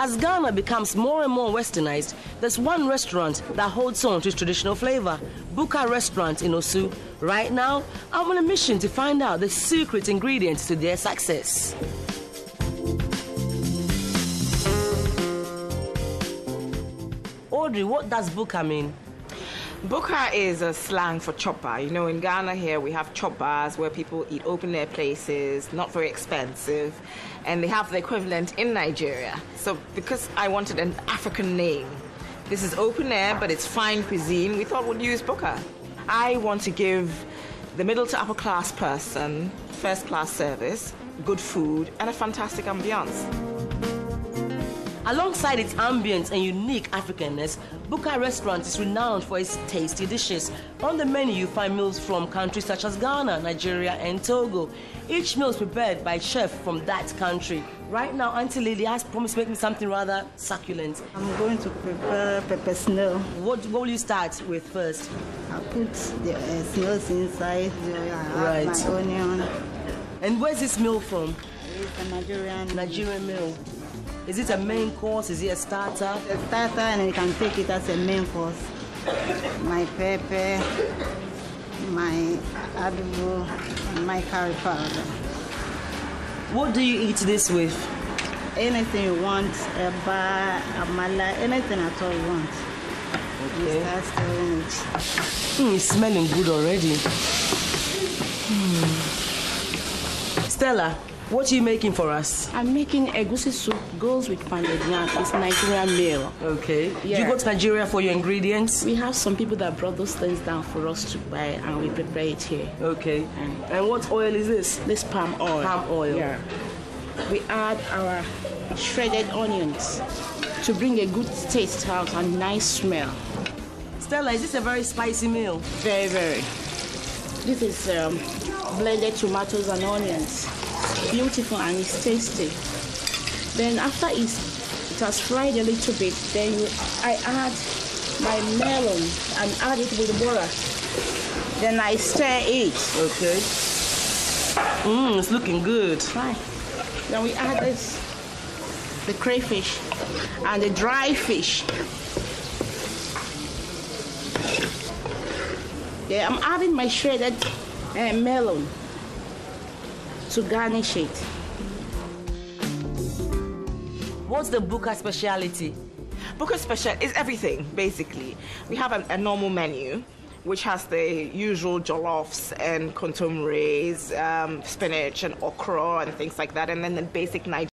As Ghana becomes more and more westernized, there's one restaurant that holds on to its traditional flavor, Buka Restaurant in Osu. Right now, I'm on a mission to find out the secret ingredients to their success. Audrey, what does Buka mean? Buka is a slang for chop bar. You know, in Ghana here we have chop bars where people eat open air places, not very expensive, and they have the equivalent in Nigeria. So because I wanted an African name, this is open air, but it's fine cuisine. We thought we'd use Buka. I want to give the middle to upper class person first class service, good food, and a fantastic ambiance. Alongside its ambience and unique Africanness, Buka Restaurant is renowned for its tasty dishes. On the menu, you find meals from countries such as Ghana, Nigeria, and Togo. Each meal is prepared by a chef from that country. Right now, Auntie Lily has promised to make me something rather succulent. I'm going to prepare pepper snail. What, what will you start with first? I put the uh, snails inside. I Right. My onion. And where's this meal from? It's a Nigerian. Nigerian meal. Is it a main course? Is it a starter? A starter, and you can take it as a main course. My pepper, my adobo, and my curry powder. What do you eat this with? Anything you want, a bar, amala, anything at all you want. Okay. Mm, it's smelling good already. Hmm. Stella, what are you making for us? I'm making egusi soup goes with pounded yam. It's Nigerian meal. Okay. Do you Yeah. go to Nigeria for your ingredients? We have some people that brought those things down for us to buy, and we prepare it here. Okay. And what oil is this? This palm oil. Palm oil. Yeah. We add our shredded onions to bring a good taste out and nice smell. Stella, is this a very spicy meal? Very, very. This is um, blended tomatoes and onions. Beautiful and it's tasty. Then after it's, it has fried a little bit, then I add my melon and add it with water. Then I stir it. Okay. Mmm, it's looking good. Right. Then we add this, the crayfish and the dry fish. Yeah, I'm adding my shredded uh, melon to garnish it. What's the Buka speciality? Buka Special is everything, basically. We have a, a normal menu, which has the usual jollofs and kontomires, um, spinach and okra and things like that, and then the basic Nigerian